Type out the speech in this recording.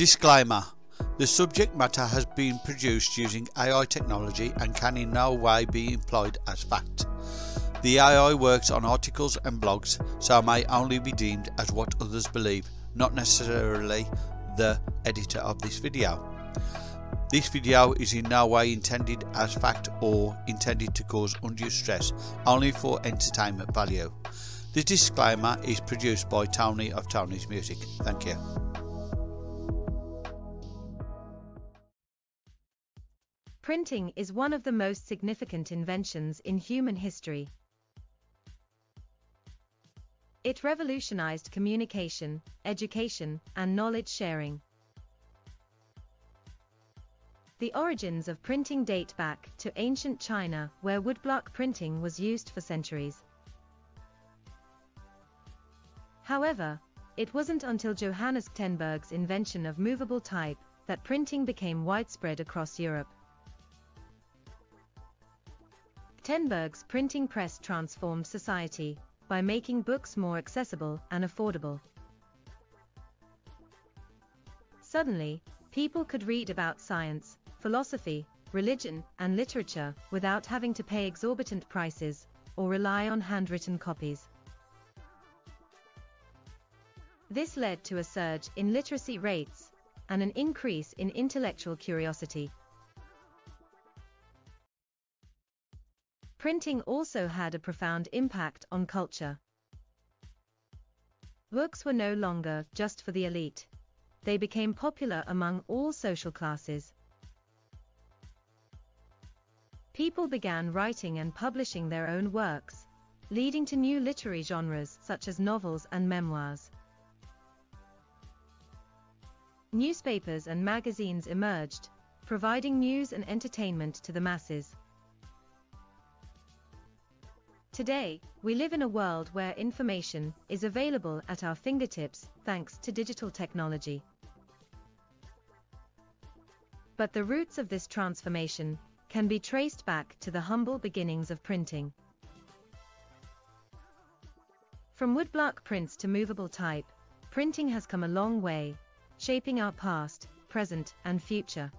Disclaimer The subject matter has been produced using AI technology and can in no way be employed as fact. The AI works on articles and blogs, so may only be deemed as what others believe, not necessarily the editor of this video. This video is in no way intended as fact or intended to cause undue stress, only for entertainment value. The disclaimer is produced by Tony of Tony's Music. Thank you. Printing is one of the most significant inventions in human history. It revolutionized communication, education, and knowledge sharing. The origins of printing date back to ancient China, where woodblock printing was used for centuries. However, it wasn't until Johannes Gutenberg's invention of movable type that printing became widespread across Europe. Gutenberg's printing press transformed society by making books more accessible and affordable. Suddenly, people could read about science, philosophy, religion, and literature without having to pay exorbitant prices or rely on handwritten copies. This led to a surge in literacy rates and an increase in intellectual curiosity. Printing also had a profound impact on culture. Books were no longer just for the elite. They became popular among all social classes. People began writing and publishing their own works, leading to new literary genres such as novels and memoirs. Newspapers and magazines emerged, providing news and entertainment to the masses. Today, we live in a world where information is available at our fingertips thanks to digital technology. But the roots of this transformation can be traced back to the humble beginnings of printing. From woodblock prints to movable type, printing has come a long way, shaping our past, present, and future.